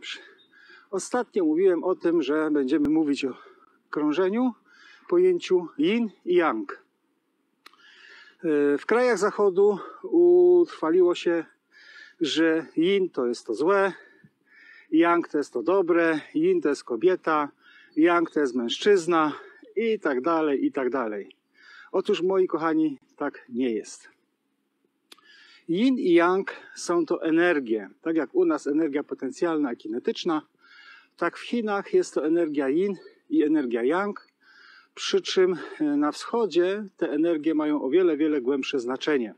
Przy- Ostatnio mówiłem o tym, że będziemy mówić o krążeniu, pojęciu yin i yang. E, W krajach zachodu utrwaliło się, że yin to jest to złe, yang to jest to dobre, yin to jest kobieta, yang to jest mężczyzna i tak dalej, i tak dalej. Otóż, moi kochani, tak nie jest. Yin i yang są to energie. Tak jak u nas energia potencjalna kinetyczna, tak w Chinach jest to energia yin i energia yang. Przy czym e, na wschodzie te energie mają o wiele, wiele głębsze znaczenie.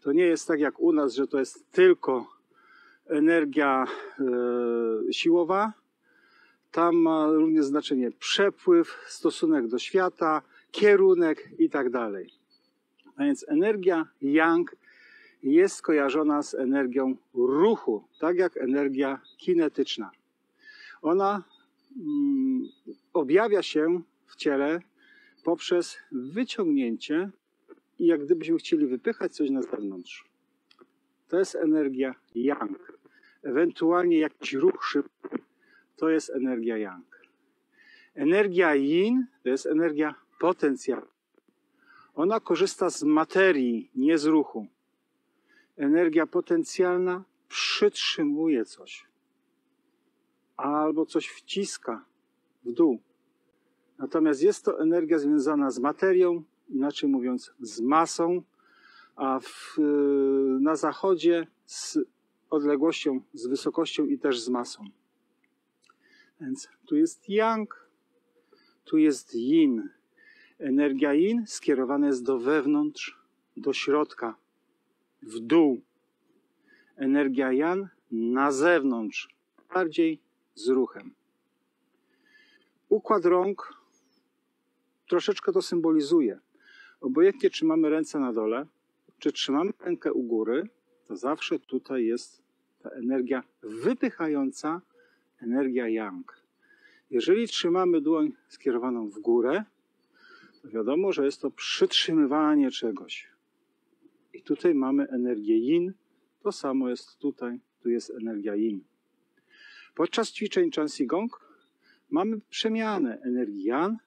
To nie jest tak jak u nas, że to jest tylko energia e, siłowa. Tam ma również znaczenie przepływ, stosunek do świata, kierunek i tak dalej. A więc energia yang jest kojarzona z energią ruchu, tak jak energia kinetyczna. Ona mm, objawia się w ciele poprzez wyciągnięcie i jak gdybyśmy chcieli wypychać coś na zewnątrz. To jest energia yang. Ewentualnie jakiś ruch szybki, to jest energia yang. Energia yin to jest energia potencjalna. Ona korzysta z materii, nie z ruchu. Energia potencjalna przytrzymuje coś albo coś wciska w dół. Natomiast jest to energia związana z materią, inaczej mówiąc, z masą, a w, na zachodzie z odległością, z wysokością i też z masą. Więc tu jest yang, tu jest yin. Energia yin skierowana jest do wewnątrz, do środka, w dół. Energia yang na zewnątrz, bardziej z ruchem. Układ rąk troszeczkę to symbolizuje. Obojętnie, czy mamy ręce na dole, czy trzymamy rękę u góry, to zawsze tutaj jest ta energia wypychająca, energia yang. Jeżeli trzymamy dłoń skierowaną w górę, to wiadomo, że jest to przytrzymywanie czegoś. I tutaj mamy energię yin. To samo jest tutaj. Tu jest energia yin. Podczas ćwiczeń Chansi-Gong mamy przemianę energii yang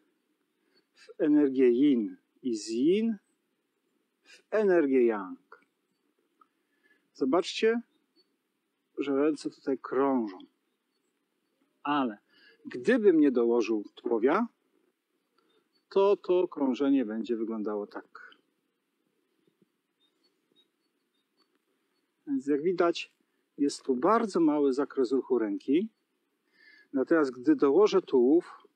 w energię yin i z yin w energię yang. Zobaczcie, że ręce tutaj krążą. Ale gdybym nie dołożył tułowia, to to krążenie będzie wyglądało tak. Więc jak widać, jest tu bardzo mały zakres ruchu ręki. Natomiast gdy dołożę tułów,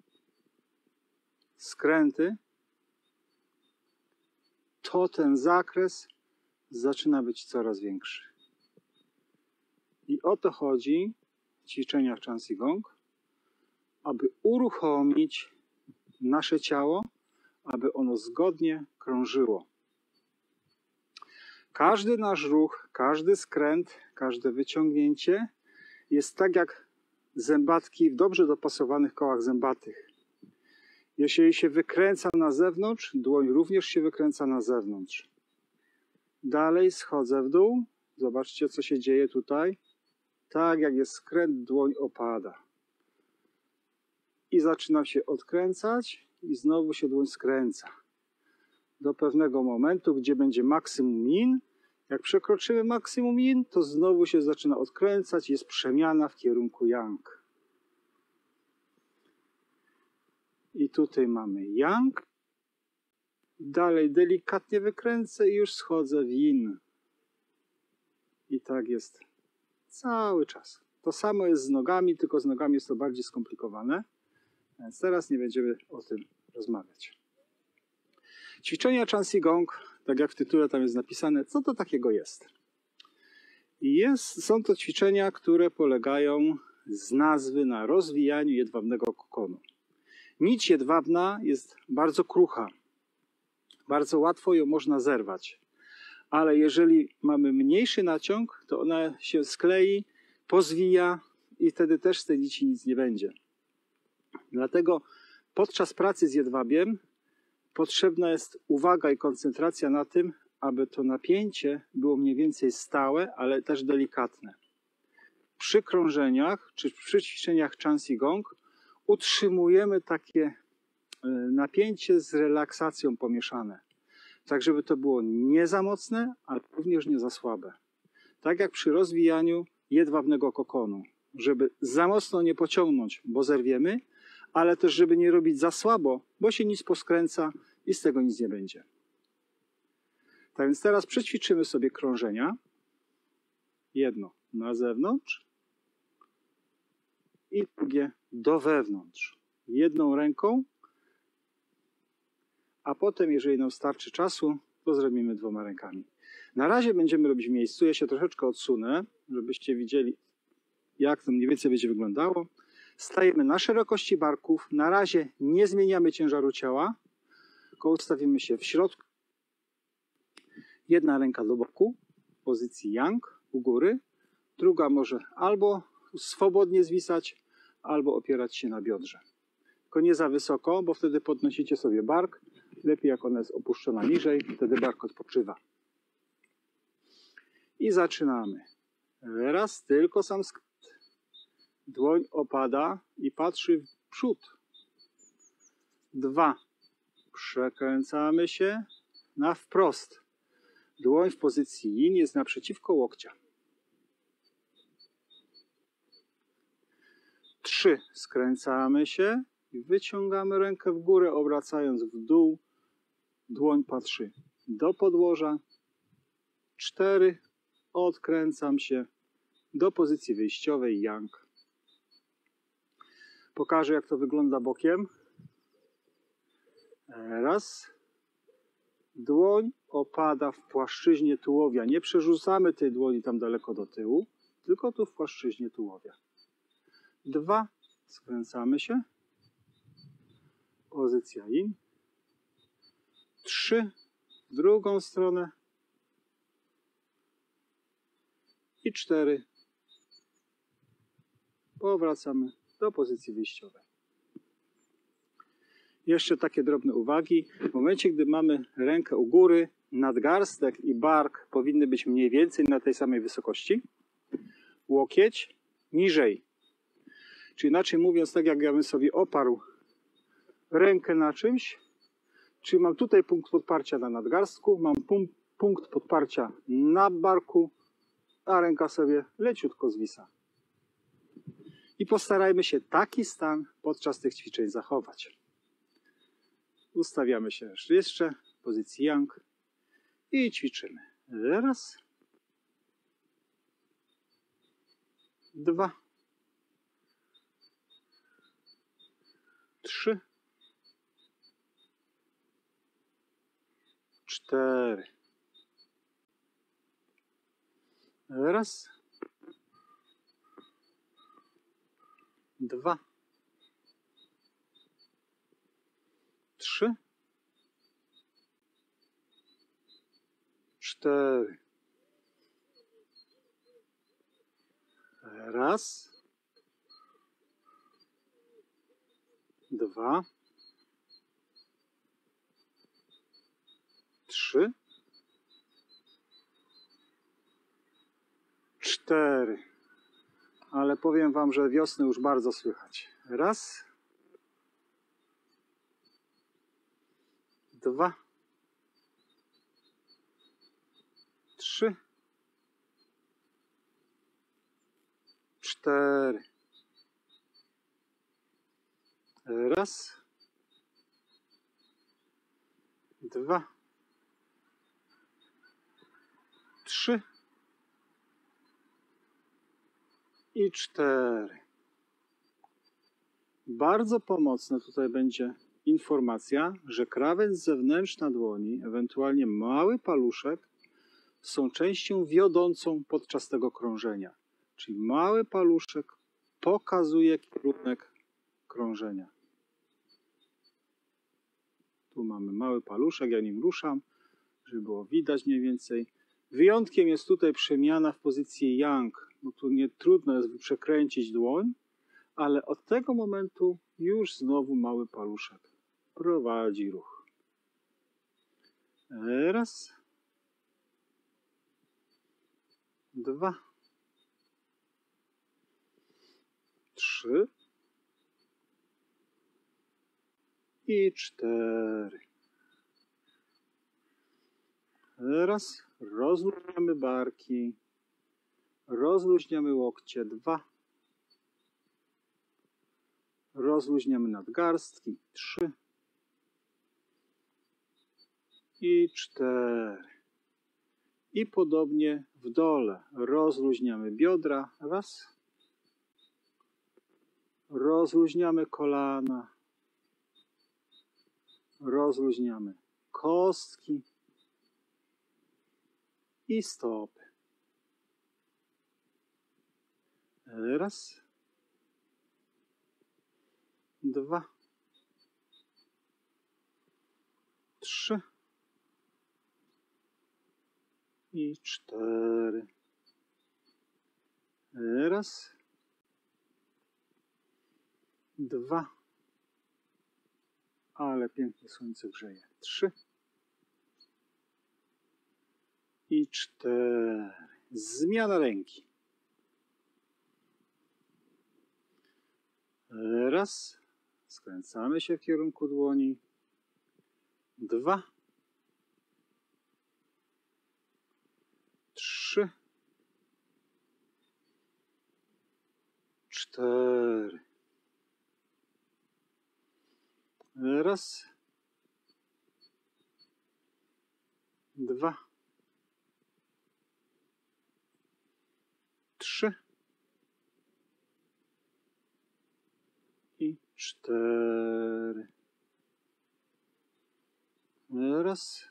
skręty, to ten zakres zaczyna być coraz większy. I o to chodzi w ćwiczeniach Chansi Gong, aby uruchomić nasze ciało, aby ono zgodnie krążyło. Każdy nasz ruch, każdy skręt, każde wyciągnięcie jest tak jak zębatki w dobrze dopasowanych kołach zębatych. Jeżeli się wykręca na zewnątrz, dłoń również się wykręca na zewnątrz. Dalej schodzę w dół. Zobaczcie, co się dzieje tutaj. Tak jak jest skręt, dłoń opada. I zaczynam się odkręcać, i znowu się dłoń skręca. Do pewnego momentu, gdzie będzie maksimum in. Jak przekroczymy maksimum in, to znowu się zaczyna odkręcać, jest przemiana w kierunku yang. I tutaj mamy yang. Dalej delikatnie wykręcę i już schodzę w yin. I tak jest cały czas. To samo jest z nogami, tylko z nogami jest to bardziej skomplikowane. Więc teraz nie będziemy o tym rozmawiać. Ćwiczenia Chansi Gong, tak jak w tytule tam jest napisane, co to takiego jest? Jest, są to ćwiczenia, które polegają z nazwy na rozwijaniu jedwabnego kokonu. Nić jedwabna jest bardzo krucha. Bardzo łatwo ją można zerwać. Ale jeżeli mamy mniejszy naciąg, to ona się sklei, pozwija i wtedy też z tej nici nic nie będzie. Dlatego podczas pracy z jedwabiem potrzebna jest uwaga i koncentracja na tym, aby to napięcie było mniej więcej stałe, ale też delikatne. przy krążeniach czy przy ćwiczeniach Chansi Gong utrzymujemy takie e, napięcie z relaksacją pomieszane. Tak, żeby to było nie za mocne, ale również nie za słabe. Tak jak przy rozwijaniu jedwabnego kokonu. Żeby za mocno nie pociągnąć, bo zerwiemy, ale też żeby nie robić za słabo, bo się nic poskręca i z tego nic nie będzie. Tak więc teraz przećwiczymy sobie krążenia. Jedno na zewnątrz i drugie do wewnątrz. Jedną ręką, a potem, jeżeli nam starczy czasu, to zrobimy dwoma rękami. Na razie będziemy robić w miejscu. Ja się troszeczkę odsunę, żebyście widzieli, jak to mniej więcej będzie wyglądało. Stajemy na szerokości barków. Na razie nie zmieniamy ciężaru ciała, tylko ustawimy się w środku. Jedna ręka do boku, w pozycji yang, u góry. Druga może albo swobodnie zwisać, albo opierać się na biodrze. Tylko nie za wysoko, bo wtedy podnosicie sobie bark. Lepiej jak ona jest opuszczona niżej, wtedy bark odpoczywa. I zaczynamy. Raz, tylko sam skrót. Dłoń opada i patrzy w przód. Dwa. Przekręcamy się na wprost. Dłoń w pozycji yin jest naprzeciwko łokcia. Trzy. Skręcamy się i wyciągamy rękę w górę, obracając w dół. Dłoń patrzy do podłoża. Cztery. Odkręcam się do pozycji wyjściowej yang. Pokażę, jak to wygląda bokiem. Raz. Dłoń opada w płaszczyźnie tułowia. Nie przerzucamy tej dłoni tam daleko do tyłu, tylko tu w płaszczyźnie tułowia. Dwa. Skręcamy się. Pozycja in. Trzy. W drugą stronę. I cztery. Powracamy do pozycji wyjściowej. Jeszcze takie drobne uwagi. W momencie, gdy mamy rękę u góry, nadgarstek i bark powinny być mniej więcej na tej samej wysokości. Łokieć niżej. Czy inaczej mówiąc, tak jak ja bym sobie oparł rękę na czymś, czy mam tutaj punkt podparcia na nadgarstku, mam punkt podparcia na barku, a ręka sobie leciutko zwisa. I postarajmy się taki stan podczas tych ćwiczeń zachować. Ustawiamy się jeszcze w pozycji yang i ćwiczymy. Raz, dwa, trzy, cztery. Raz, dwa, trzy, cztery. Raz, dwa, trzy, cztery. Ale powiem Wam, że wiosny już bardzo słychać. Raz, dwa, trzy, cztery. Raz, dwa, trzy i cztery. Bardzo pomocna tutaj będzie informacja, że krawędź zewnętrzna dłoni, ewentualnie mały paluszek, są częścią wiodącą podczas tego krążenia. Czyli mały paluszek pokazuje kierunek krążenia. Tu mamy mały paluszek, ja nim ruszam, żeby było widać mniej więcej. Wyjątkiem jest tutaj przemiana w pozycji yang, bo tu nie trudno jest przekręcić dłoń, ale od tego momentu już znowu mały paluszek prowadzi ruch. Raz, dwa, trzy i cztery. Teraz rozluźniamy barki, rozluźniamy łokcie, dwa. Rozluźniamy nadgarstki, trzy i cztery. I podobnie w dole rozluźniamy biodra, raz. Rozluźniamy kolana, rozluźniamy kostki i stopy. Raz, dwa, trzy i cztery. Raz, dwa, ale pięknie słońce grzeje. Trzy i cztery. Zmiana ręki. Raz. Skręcamy się w kierunku dłoni. Dwa. Trzy. Cztery. Raz. Dwa. Trzy. I cztery. Raz.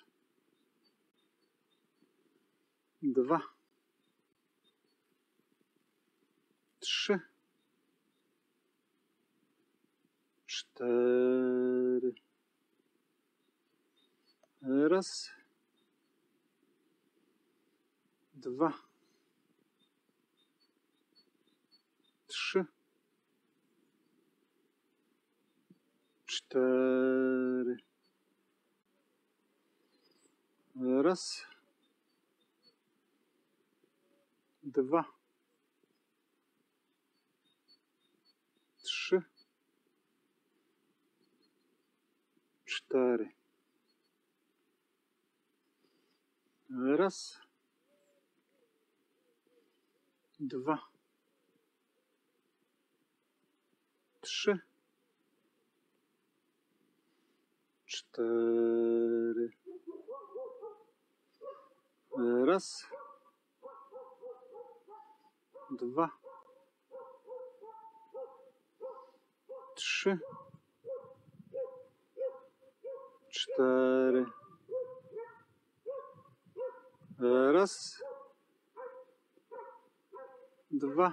Dwa. Trzy. Cztery. Raz. Dwa. Trzy. Cztery. Raz. Dwa. Trzy. Cztery. Raz. Dwa. Trzy. Cztery. Raz. Dwa. Trzy. Cztery. Raz. Dwa.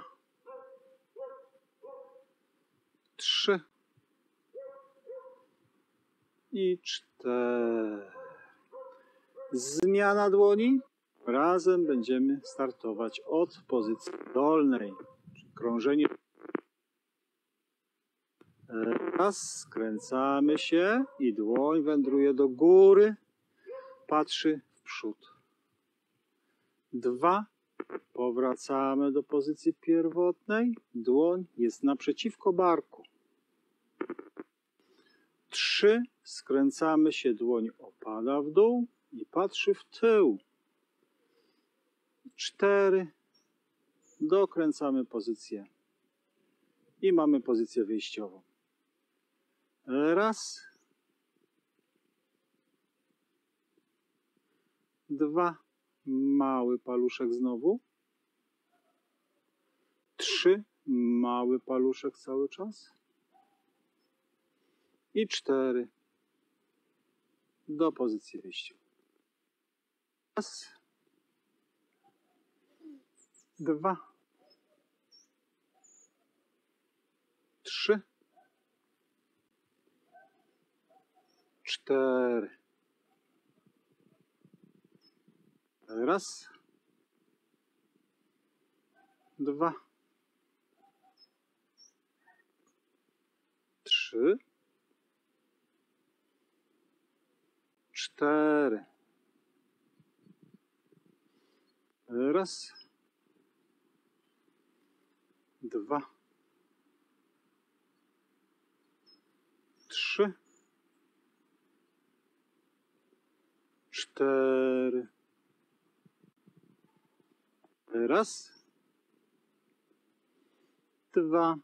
Trzy. I cztery. Zmiana dłoni. Razem będziemy startować od pozycji dolnej. Krążenie. Raz, skręcamy się i dłoń wędruje do góry, patrzy w przód. Dwa, powracamy do pozycji pierwotnej, dłoń jest naprzeciwko barku. Trzy, skręcamy się, dłoń opada w dół i patrzy w tył. Cztery, dokręcamy pozycję i mamy pozycję wyjściową. Raz, dwa, mały paluszek znowu. Trzy, mały paluszek cały czas. I cztery, do pozycji wyjścia. Raz, dwa, trzy, cztery. Raz, dwa, trzy, cztery. Raz. Dwa. Trzy. Cztery. Raz. Dwa.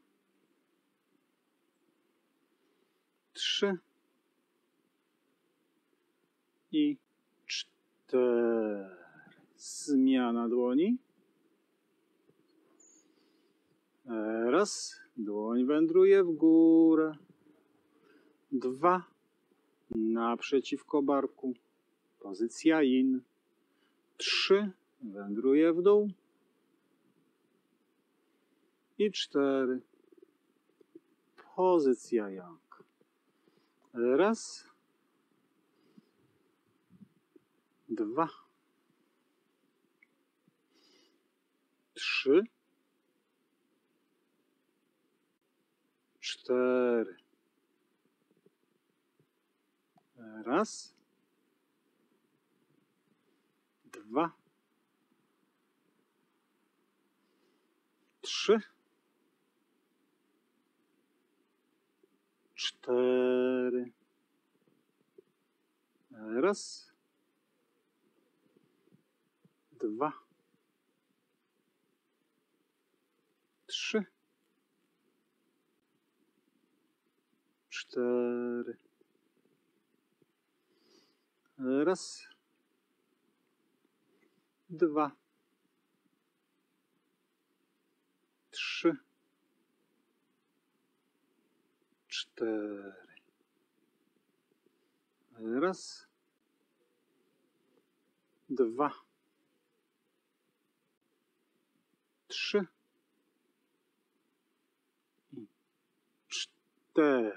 Trzy i cztery. Zmiana dłoni. Raz, dłoń wędruje w górę. Dwa, naprzeciwko barku. Pozycja in. Trzy, wędruje w dół. I cztery, pozycja yang. Raz, dwa, trzy, cztery. Raz, dwa, trzy, cztery. Raz, dwa, trzy, cztery. Raz, dwa, trzy, cztery. Raz, dwa, trzy i cztery.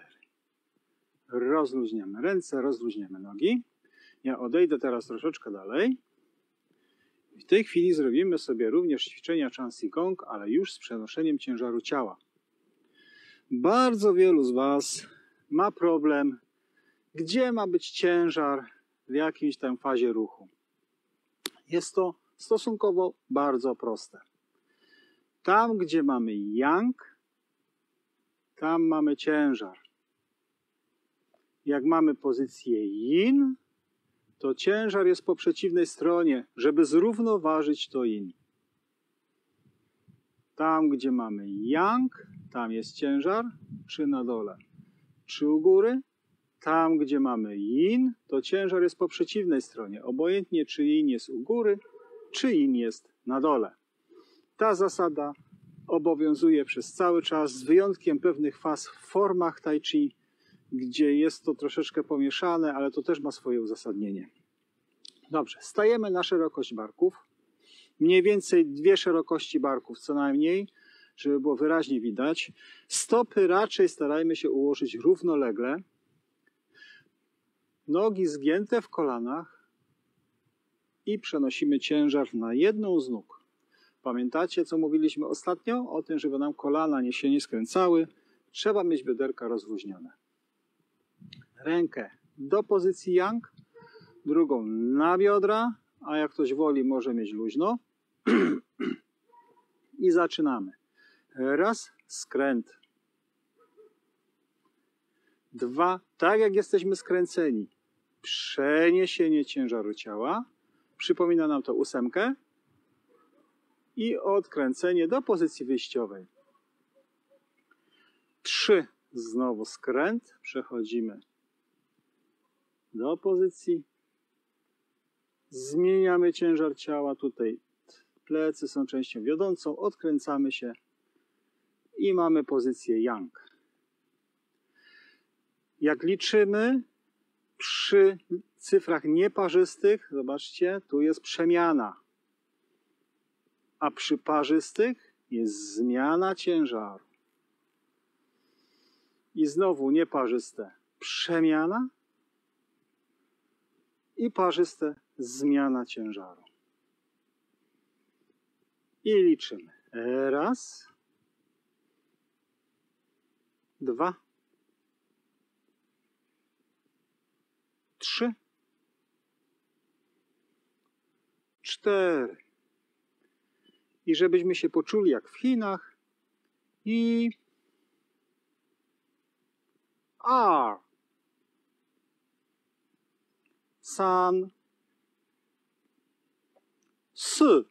Rozluźniamy ręce, rozluźniamy nogi. Ja odejdę teraz troszeczkę dalej. W tej chwili zrobimy sobie również ćwiczenia Chansi Gong, ale już z przenoszeniem ciężaru ciała. Bardzo wielu z Was ma problem, gdzie ma być ciężar w jakiejś tam fazie ruchu. Jest to stosunkowo bardzo proste. Tam, gdzie mamy yang, tam mamy ciężar. Jak mamy pozycję yin, to ciężar jest po przeciwnej stronie, żeby zrównoważyć to yin. Tam, gdzie mamy yang, tam jest ciężar, czy na dole, czy u góry. Tam, gdzie mamy yin, to ciężar jest po przeciwnej stronie, obojętnie czy yin jest u góry, czy yin jest na dole. Ta zasada obowiązuje przez cały czas, z wyjątkiem pewnych faz w formach tai chi, gdzie jest to troszeczkę pomieszane, ale to też ma swoje uzasadnienie. Dobrze, stajemy na szerokość barków. Mniej więcej dwie szerokości barków co najmniej, żeby było wyraźnie widać. Stopy raczej starajmy się ułożyć równolegle. Nogi zgięte w kolanach i przenosimy ciężar na jedną z nóg. Pamiętacie, co mówiliśmy ostatnio? O tym, żeby nam kolana nie się nie skręcały, trzeba mieć bioderka rozluźnione. Rękę do pozycji yang, drugą na biodra, a jak ktoś woli, może mieć luźno. I zaczynamy. Raz, skręt. Dwa, tak jak jesteśmy skręceni, przeniesienie ciężaru ciała. Przypomina nam to ósemkę. I odkręcenie do pozycji wyjściowej. Trzy, znowu skręt. Przechodzimy do pozycji. Zmieniamy ciężar ciała. Tutaj plecy są częścią wiodącą. Odkręcamy się i mamy pozycję yang. Jak liczymy przy cyfrach nieparzystych, zobaczcie, tu jest przemiana. A przy parzystych jest zmiana ciężaru. I znowu nieparzyste przemiana i parzyste zmiana ciężaru. I liczymy. Raz, dwa, trzy, cztery i żebyśmy się poczuli jak w Chinach. I are san sy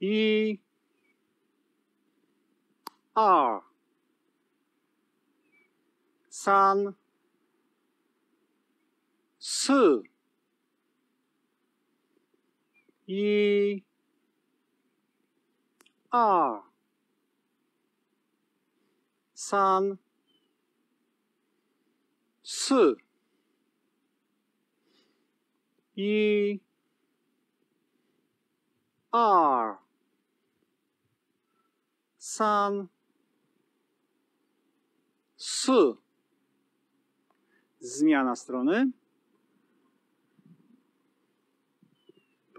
i are san sy i san su i zmiana strony.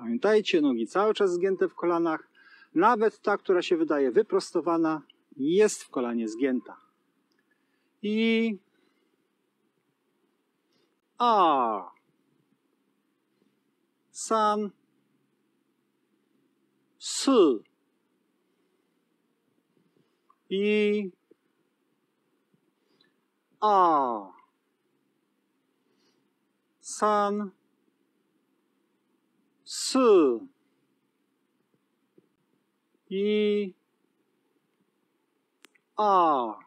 Pamiętajcie, nogi cały czas zgięte w kolanach. Nawet ta, która się wydaje wyprostowana, jest w kolanie zgięta. I a. San. Sy i a. San 四一二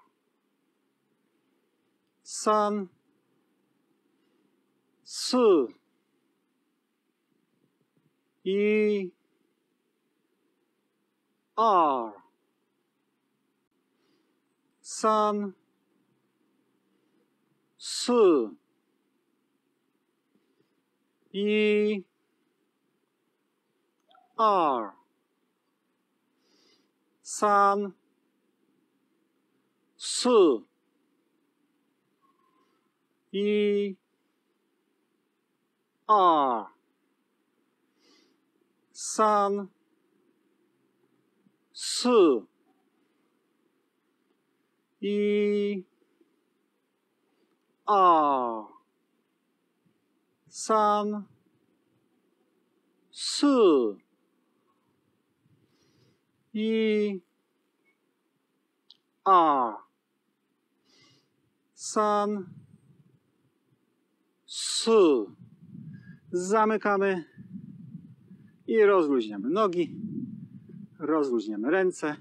三四一二三四一二、三、四、一。二、三、四、一、二、三、四、i a. San s zamykamy i rozluźniamy nogi rozluźniamy ręce.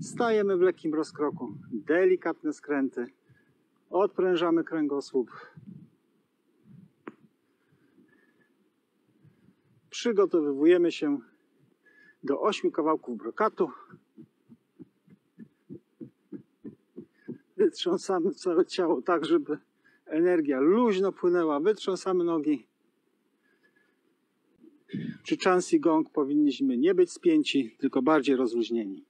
Stajemy w lekkim rozkroku delikatne skręty. Odprężamy kręgosłup. Przygotowujemy się do ośmiu kawałków brokatu. Wytrząsamy całe ciało tak, żeby energia luźno płynęła, wytrząsamy nogi. Przy Chansi Gong powinniśmy nie być spięci, tylko bardziej rozluźnieni.